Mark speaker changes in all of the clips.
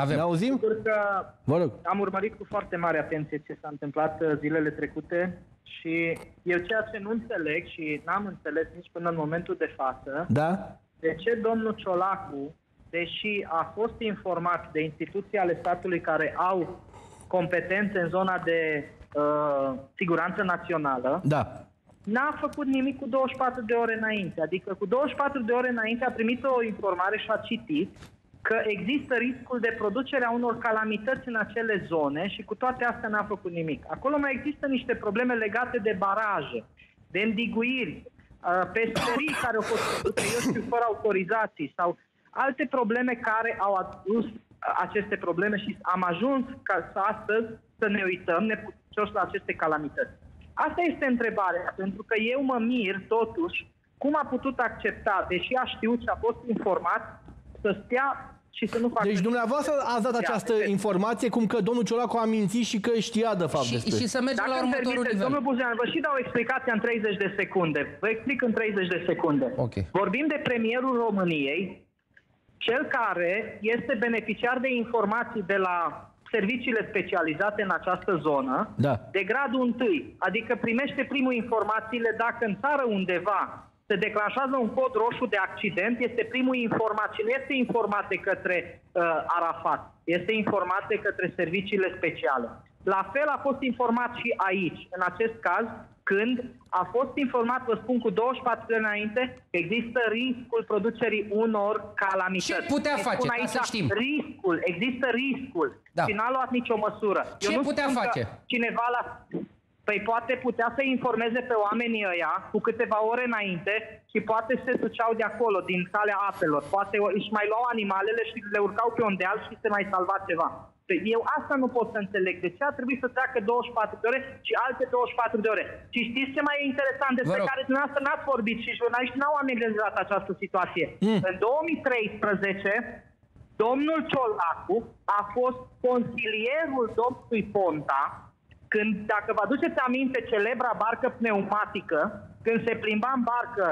Speaker 1: Avem.
Speaker 2: Ne auzim?
Speaker 3: Sigur că
Speaker 2: Vă rog.
Speaker 3: am urmărit cu foarte mare atenție ce s-a întâmplat uh, zilele trecute și eu ceea ce nu înțeleg și n-am înțeles nici până în momentul de față,
Speaker 2: Da?
Speaker 3: de ce domnul Ciolacu, deși a fost informat de instituții ale statului care au competențe în zona de uh, siguranță națională,
Speaker 2: Da.
Speaker 3: n-a făcut nimic cu 24 de ore înainte. Adică cu 24 de ore înainte a primit o informare și a citit că există riscul de producerea unor calamități în acele zone și cu toate astea n-a făcut nimic. Acolo mai există niște probleme legate de baraje, de îndiguiri, uh, pescării care au fost făcute, eu știu, fără autorizații sau alte probleme care au adus uh, aceste probleme și am ajuns ca să astăzi să ne uităm neputicioși la aceste calamități. Asta este întrebarea, pentru că eu mă mir totuși cum a putut accepta, deși a știut și a fost informat, să stea și să nu facă...
Speaker 2: Deci dumneavoastră ați dat această informație cum că domnul Ciolacu a mințit și că știa de fapt
Speaker 1: Și,
Speaker 2: despre.
Speaker 1: și să mergem
Speaker 3: Dacă
Speaker 1: la
Speaker 3: îmi
Speaker 1: următorul
Speaker 3: permiteți,
Speaker 1: nivel.
Speaker 3: domnul Buzean, vă și dau explicația în 30 de secunde. Vă explic în 30 de secunde.
Speaker 1: Ok.
Speaker 3: Vorbim de premierul României, cel care este beneficiar de informații de la serviciile specializate în această zonă,
Speaker 2: Da.
Speaker 3: de gradul 1, adică primește primul informațiile dacă în țară undeva se declanșează un cod roșu de accident, este primul informat și nu este informat de către uh, Arafat, este informat de către serviciile speciale. La fel a fost informat și aici, în acest caz, când a fost informat, vă spun, cu 24 de înainte, că există riscul producerii unor calamități.
Speaker 1: Ce putea
Speaker 3: Îi
Speaker 1: face,
Speaker 3: spun
Speaker 1: ca
Speaker 3: aici,
Speaker 1: să știm?
Speaker 3: Riscul, există riscul
Speaker 1: Da.
Speaker 3: și n-a luat nicio măsură.
Speaker 1: Ce
Speaker 3: nu
Speaker 1: putea
Speaker 3: spun că
Speaker 1: face?
Speaker 3: Cineva la... Păi poate putea să informeze pe oamenii ăia cu câteva ore înainte și poate se duceau de acolo, din calea apelor. Poate își mai luau animalele și le urcau pe un deal și se mai salva ceva. Păi Eu asta nu pot să înțeleg. De ce a trebuit să treacă 24 de ore și alte 24 de ore? Și știți ce mai e interesant despre
Speaker 1: Vă rog.
Speaker 3: care dumneavoastră n-ați vorbit și jurnaliștii n-au analizat această situație.
Speaker 2: Mm.
Speaker 3: În 2013, domnul Ciolacu a fost consilierul domnului Ponta când, dacă vă aduceți aminte, celebra barcă pneumatică, când se plimba în barcă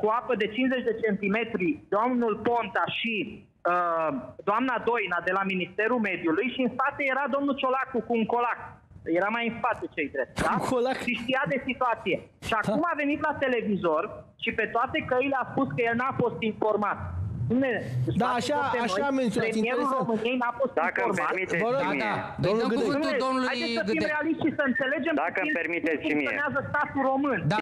Speaker 3: cu apă de 50 de centimetri, domnul Ponta și uh, doamna Doina de la Ministerul Mediului și în spate era domnul Ciolacu cu un colac. Era mai în spate cei drept, da?
Speaker 2: Un colac?
Speaker 3: Și știa de situație. Și acum a venit la televizor și pe toate căile a spus că el n-a fost informat. Dom'le,
Speaker 2: Da,
Speaker 3: toate
Speaker 2: așa-
Speaker 3: suntem
Speaker 2: așa a
Speaker 3: noi,
Speaker 2: menționat,
Speaker 3: Premierul
Speaker 2: interesant.
Speaker 3: României n-a fost
Speaker 4: Dacă îmi
Speaker 3: informat.
Speaker 4: permiteți
Speaker 2: Vă rog,
Speaker 1: Da,
Speaker 4: și mie.
Speaker 1: da. Îi
Speaker 2: Domnul
Speaker 1: dăm
Speaker 2: Gâdec.
Speaker 1: cuvântul
Speaker 3: Dom'le,
Speaker 1: domnului
Speaker 3: Haideți să fim
Speaker 1: Gâdec.
Speaker 3: realiști și să înțelegem
Speaker 4: Dacă
Speaker 3: puțin
Speaker 4: îmi permiteți
Speaker 3: cum
Speaker 4: și mie.
Speaker 3: funcționează statul român.
Speaker 1: Da,